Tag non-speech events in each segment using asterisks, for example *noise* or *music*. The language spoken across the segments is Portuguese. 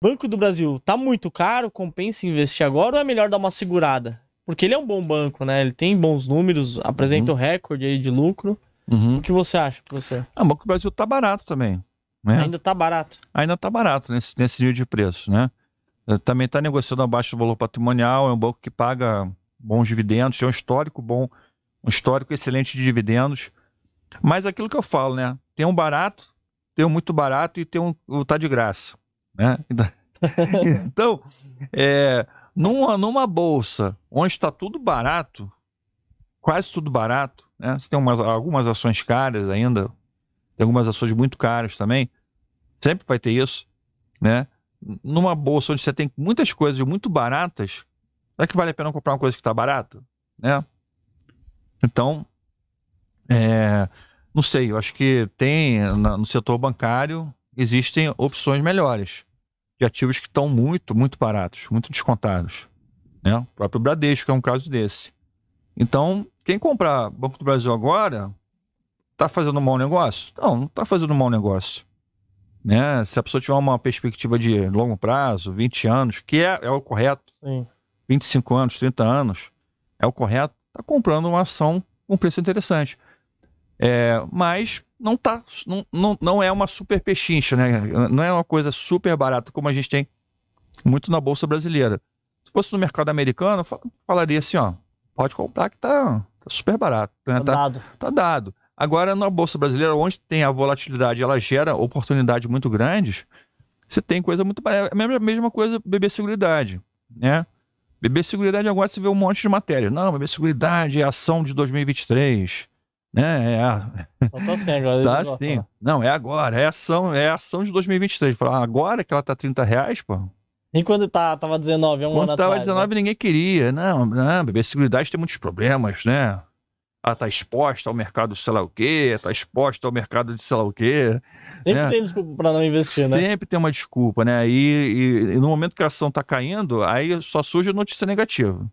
Banco do Brasil tá muito caro, compensa investir agora ou é melhor dar uma segurada? Porque ele é um bom banco, né? Ele tem bons números, apresenta o Uhum. recorde aí de lucro. O que você acha, você? Ah, o Banco do Brasil tá barato também. Né? Ainda tá barato. ainda está barato nesse, nesse nível de preço, né? Eh, Também está negociando abaixo do valor patrimonial, é um banco que paga bons dividendos, tem um histórico bom, um histórico excelente de dividendos. Mas aquilo que eu falo, né? Tem um barato, tem um muito barato e tem um o tá de graça, né? *laughs* Então, é, numa, numa bolsa onde está tudo barato, quase tudo barato, né? Você tem umas, algumas ações caras ainda, tem algumas ações muito caras também, sempre vai ter isso, né? Numa bolsa onde você tem muitas coisas muito baratas, será que vale a pena comprar uma coisa que está barata, né? Então, é, não sei, eu acho que tem no setor bancário existem opções melhores de ativos que estão muito, muito baratos, muito descontados, né? O próprio Bradesco é um caso desse. Então, quem comprar Banco do Brasil agora está fazendo um mau negócio? Não, não está fazendo um mau negócio. Né? Se a pessoa tiver uma perspectiva de longo prazo, 20 anos, que é, é o correto, Sim. 25 anos, 30 anos, é o correto, está comprando uma ação com preço interessante. É, mas não, tá, não, não, não é uma super pechincha, né? Não é uma coisa super barata como a gente tem muito na Bolsa Brasileira. Se fosse no mercado americano, falaria assim, ó, pode comprar que tá, tá super barato. Né? Tá Tá, dado. tá dado. Agora, na Bolsa Brasileira, onde tem a volatilidade, ela gera oportunidades muito grandes, você tem coisa muito barata. É a mesma, mesma coisa BB Seguridade, né? BB Seguridade agora você vê um monte de matéria. Não, BB Seguridade é ação de 2023, né? É a, Só tô assim agora. Tá sim. Não, é agora, é ação, é ação de 2023. Falar, ah, agora que ela tá 30 reais, pô. E quando tá, tava 19, é um Quando ano tava atrás. 19, né? ninguém queria. Não, não, bebê seguridade tem muitos problemas, né? Ela tá exposta ao mercado de sei lá o quê, tá exposta ao mercado de sei lá o quê. Sempre né? tem desculpa pra não investir, né? Sempre tem uma desculpa, né? E, e- e no momento que a ação tá caindo, aí só surge notícia negativa.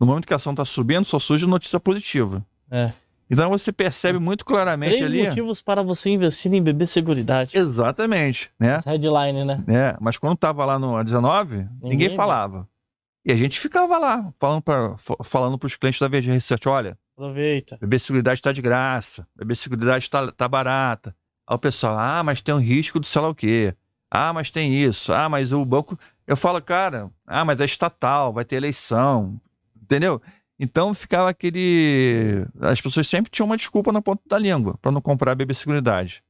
No momento que a ação tá subindo, só surge notícia positiva. É. Então você percebe muito claramente Três ali. motivos para você investir em BB Seguridade. Exatamente, né? Essa headline, né? É, mas quando tava lá no 19, ninguém, Ninguém, falava. E a gente ficava lá, falando para falando os clientes da VG Research, olha, Aproveita. bebê seguridade tá de graça, bebê seguridade tá, tá barata. Aí o pessoal, ah, mas tem um risco do sei lá o quê. Ah, mas tem isso. Ah, mas o banco... Eu falo, cara, ah, mas é estatal, vai ter eleição, entendeu? Então ficava aquele... As pessoas sempre tinham uma desculpa na ponta da língua para não comprar bebê seguridade.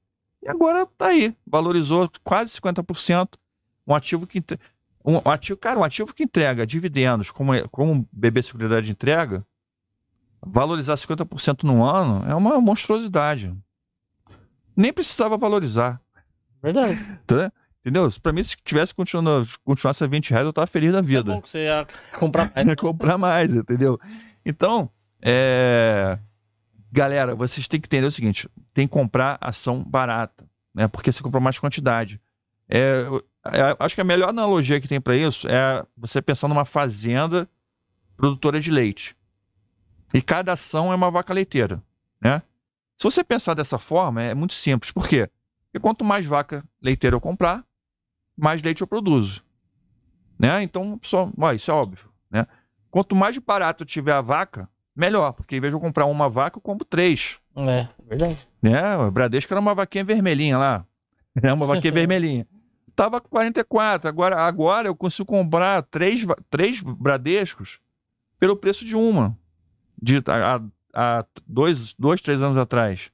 E agora tá aí, valorizou quase 50%, um ativo que... Um ativo, cara, um ativo que entrega dividendos, como, é- como BB Seguridade entrega, valorizar 50% no ano é uma monstruosidade. Nem precisava valorizar. Verdade. tá? Entendeu? Pra mim, se tivesse continuando, continuasse a 20 reais, eu tava feliz da É vida. bom que você ia comprar mais. *laughs* Ia comprar mais, entendeu? Então, é... galera, vocês têm que entender o seguinte: tem que comprar ação barata, né? Porque você compra mais quantidade. É, é, acho que a melhor analogia que tem para isso é você pensar numa fazenda produtora de leite. E cada ação é uma vaca leiteira, né? Se você pensar dessa forma, é muito simples. Por quê? Porque quanto mais vaca leiteira eu comprar, mais leite eu produzo. Né? Então, só, ó, isso é óbvio. Né? Quanto mais barato tiver a vaca, melhor. Porque em vez de eu comprar uma vaca, eu compro três. É, verdade. Né? O Bradesco era uma vaquinha vermelhinha lá. É uma vaquinha *laughs* vermelhinha. Tava com 44. Agora, agora eu consigo comprar três, três Bradescos pelo preço de uma. De, há, há dois, dois, três anos atrás.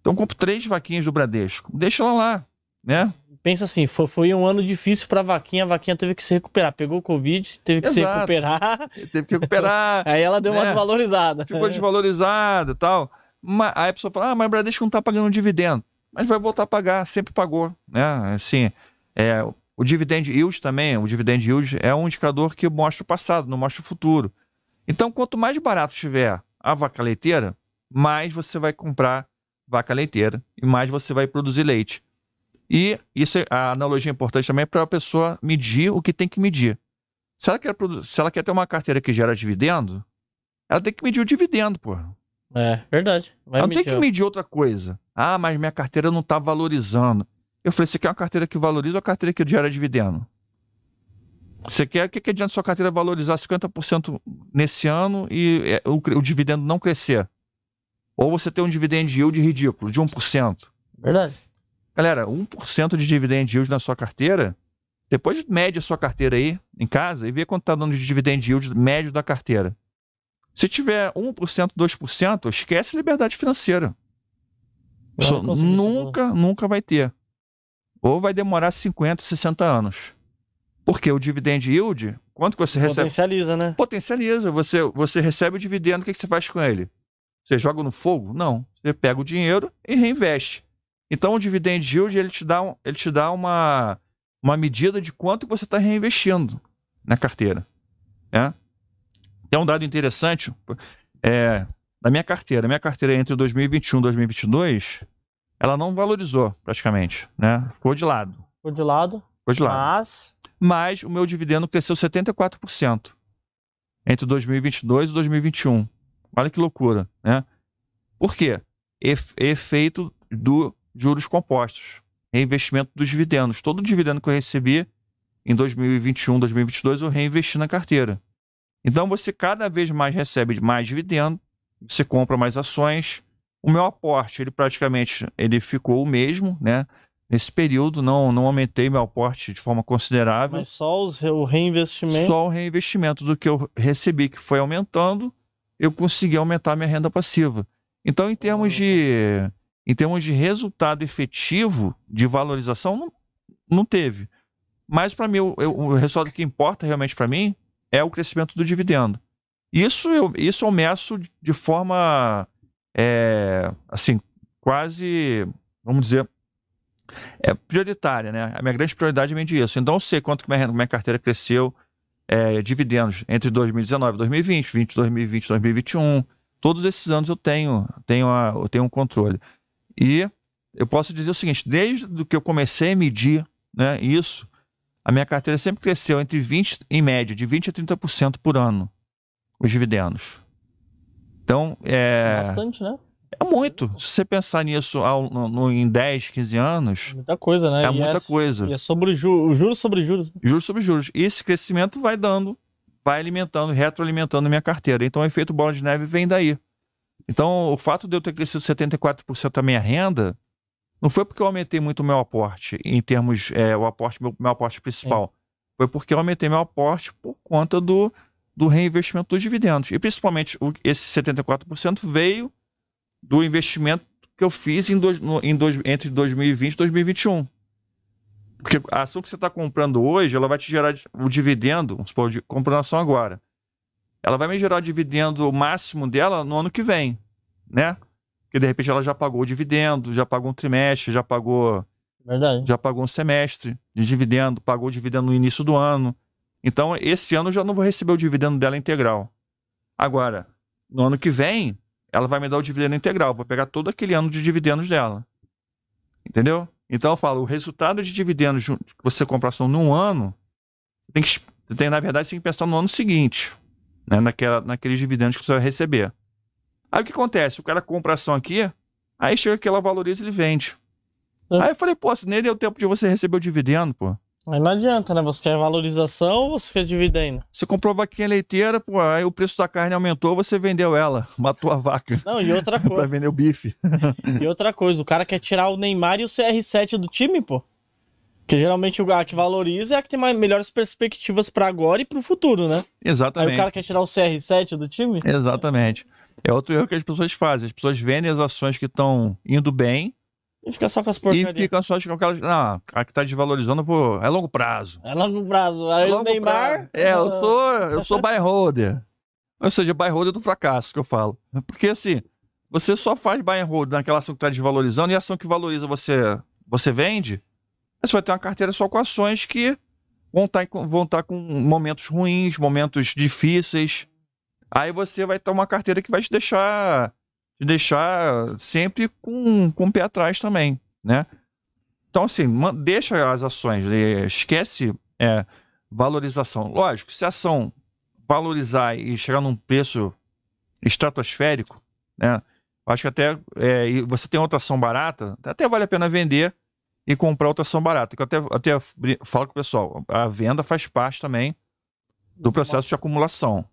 Então eu compro três vaquinhas do Bradesco. Deixa ela lá. Né? Pensa assim, foi, foi um ano difícil pra vaquinha, a vaquinha teve que se recuperar. Pegou o Covid, teve que se Exato. recuperar. Teve que recuperar. *laughs* Aí ela deu uma Né? desvalorizada. ficou desvalorizado e tal. Ma- Aí a pessoa fala, ah, mas o Bradesco não tá pagando dividendo. Mas vai voltar a pagar, sempre pagou, né? Assim, é, o dividend yield também, o dividend yield é um indicador que mostra o passado, não mostra o futuro. Então, quanto mais barato estiver a vaca leiteira, mais você vai comprar vaca leiteira e mais você vai produzir leite. E isso é, a analogia importante também é para a pessoa medir o que tem que medir. Se ela, quer, se ela quer ter uma carteira que gera dividendo, ela tem que medir o dividendo, pô. É, verdade. Vai ela não tem que medir outra coisa. Ah, mas minha carteira não está valorizando. Eu falei, você quer uma carteira que valoriza ou uma carteira que gera dividendo? Você quer, o que, que adianta sua carteira valorizar 50% nesse ano e é, o, o, dividendo não crescer? Ou você ter um dividend yield ridículo, de 1%. Verdade. Galera, 1% de dividend yield na sua carteira, depois mede a sua carteira aí em casa e vê quanto está dando de dividend yield médio da carteira. Se tiver 1%, 2%, esquece liberdade financeira. Isso nunca, nunca vai ter. Ou vai demorar 50, 60 anos. Porque o dividend yield, quanto que você recebe? Potencializa, né? Potencializa. Você, você recebe o dividendo, o que, que você faz com ele? Você joga no fogo? Não. Você pega o dinheiro e reinveste. Então o dividend yield ele te dá, ele te dá uma, uma medida de quanto você está reinvestindo na carteira. É? é um dado interessante. É, na minha carteira, minha carteira entre 2021 e 2022, ela não valorizou praticamente, né? Ficou de lado. Ficou de lado. Ficou de lado. Mas... Mas o meu dividendo cresceu 74% entre 2022 e 2021. Olha que loucura, né? Por quê? Efeito do juros compostos, reinvestimento dos dividendos. Todo o dividendo que eu recebi em 2021, 2022, eu reinvesti na carteira. Então você cada vez mais recebe mais dividendo, você compra mais ações. O meu aporte, ele praticamente ele ficou o mesmo, né? Nesse período, não, não aumentei meu aporte de forma considerável. Mas só os, o reinvestimento? Só o reinvestimento do que eu recebi, que foi aumentando, eu consegui aumentar minha renda passiva. Então, em termos de, em termos de resultado efetivo de valorização, não, não teve. Mas, para mim, o, o resultado que importa realmente para mim é o crescimento do dividendo. Isso eu, isso eu meço de forma, é, assim, quase, vamos dizer, é prioritária, né? A minha grande prioridade vem disso. Então eu sei quanto que minha, minha carteira cresceu, é, dividendos entre 2019 e 2020, 20, 2020 2021. Todos esses anos eu tenho, tenho, a, eu tenho um controle. E eu posso dizer o seguinte: desde que eu comecei a medir né, isso, a minha carteira sempre cresceu entre 20, em média, de 20% a 30% por ano, os dividendos. Então, é. Bastante, né? É muito. Se você pensar nisso ao, no, no, em 10, 15 anos. Muita coisa, né? É e muita é, coisa. E é sobre juros, juros sobre juros. Né? Juros sobre juros. E esse crescimento vai dando, vai alimentando, retroalimentando a minha carteira. Então o efeito bola de neve vem daí. Então, o fato de eu ter crescido 74% da minha renda não foi porque eu aumentei muito o meu aporte, em termos, é, o aporte, meu, meu aporte principal. Foi porque eu aumentei meu aporte por conta do, do reinvestimento dos dividendos. E principalmente o, esse 74% veio do investimento que eu fiz em dois, no, em dois, entre 2020 e 2021. Porque a ação que você está comprando hoje, ela vai te gerar o dividendo, vamos supor, de, comprando ação agora. Ela vai me gerar o dividendo máximo dela no ano que vem, né? Porque de repente ela já pagou o dividendo, já pagou um trimestre, já pagou. Verdade. Já pagou um semestre de dividendo, pagou o dividendo no início do ano. Então, esse ano eu já não vou receber o dividendo dela integral. Agora, no ano que vem, ela vai me dar o dividendo integral. Vou pegar todo aquele ano de dividendos dela. Entendeu? Então eu falo, o resultado de dividendos que você compra ação num ano, tem que, tem, na verdade, você tem que pensar no ano seguinte, né? Naquela, naqueles dividendos que você vai receber. Aí o que acontece? O cara compra ação aqui, aí chega que ela valoriza e ele vende. É. Aí eu falei, pô, se nem deu tempo de você receber o dividendo, pô. Mas não adianta, né? Você quer valorização ou você quer dividendo? Você comprou vaquinha leiteira, pô, aí o preço da carne aumentou, você vendeu ela, *laughs* matou a vaca. Não, e outra *laughs* coisa. pra vender o bife. e outra coisa, o cara quer tirar o Neymar e o CR7 do time, pô. Porque geralmente o cara que valoriza é a que tem melhores perspectivas para agora e para o futuro, né? Exatamente. Aí o cara quer tirar o CR7 do time? Exatamente. É outro erro que as pessoas fazem. As pessoas vendem as ações que estão indo bem e fica só com as porcarias. E fica só com aquelas. Não, a que tá desvalorizando, vou. É longo prazo. É longo prazo. Aí é o Neymar. Prazo. É, eu sou, eu sou buy holder. Ou seja, buy holder do fracasso que eu falo. Porque assim, você só faz buy and hold naquela ação que está desvalorizando e a ação que valoriza você, você vende. Você vai ter uma carteira só com ações que vão estar, tá vão estar tá com momentos ruins, momentos difíceis. Aí você vai ter uma carteira que vai te deixar te deixar sempre com, com o pé atrás também, né? Então, assim, deixa as ações, esquece é, valorização. Lógico, se a ação valorizar e chegar num preço estratosférico, né? Acho que até é, você tem outra ação barata, até vale a pena vender e comprar outra ação barata. Que eu até, até falo com o pessoal, a venda faz parte também do processo de acumulação.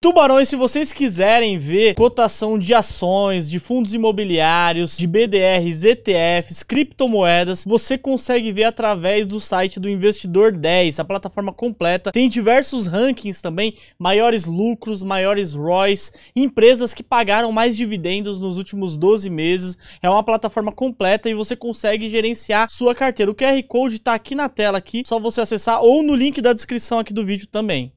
Tubarões, se vocês quiserem ver cotação de ações, de fundos imobiliários, de BDRs, ETFs, criptomoedas, você consegue ver através do site do Investidor 10, a plataforma completa. Tem diversos rankings também, maiores lucros, maiores ROIs, empresas que pagaram mais dividendos nos últimos 12 meses. É uma plataforma completa e você consegue gerenciar sua carteira. O QR Code está aqui na tela aqui, só você acessar ou no link da descrição aqui do vídeo também.